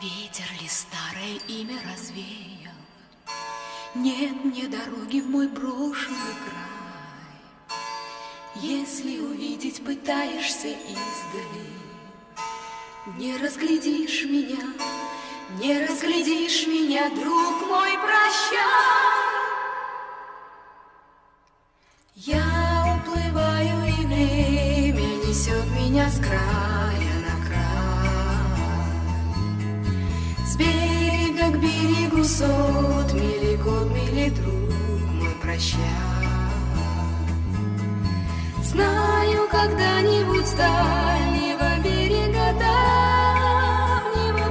Ветер ли старое имя развеял? Нет мне дороги в мой брошенный край. Если увидеть пытаешься издали, Не разглядишь меня, не разглядишь меня, друг мой, прощай. Я уплываю, и время несет меня с края берегу сот мили год, мили друг мой, прощай. Знаю, когда-нибудь с дальнего берега давнего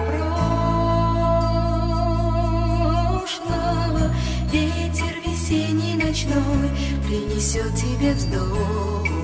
прошлого Ветер весенний ночной принесет тебе вздох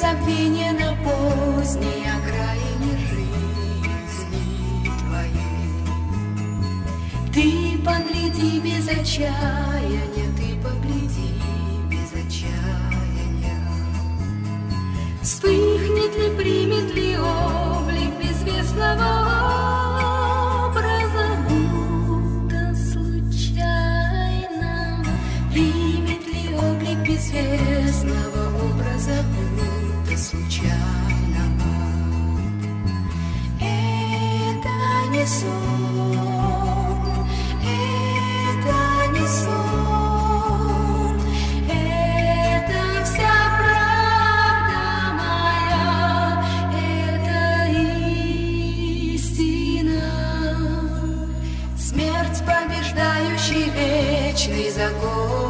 забвения на поздней окраине жизни твоей. Ты погляди без отчаяния, ты погляди без отчаяния. Вспыхнет ли, примет ли облик безвестного образа, будто случайно? Примет ли облик безвестного образа, будто случайно? Это не сон, вечный закон,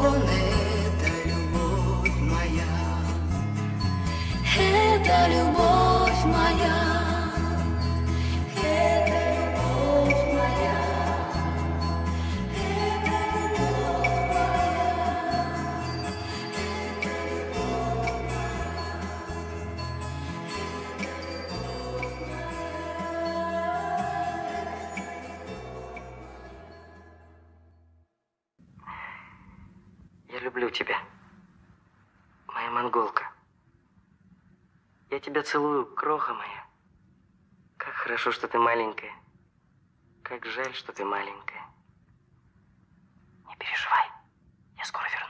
люблю тебя. Моя монголка. Я тебя целую, кроха моя. Как хорошо, что ты маленькая. Как жаль, что ты маленькая. Не переживай, я скоро вернусь.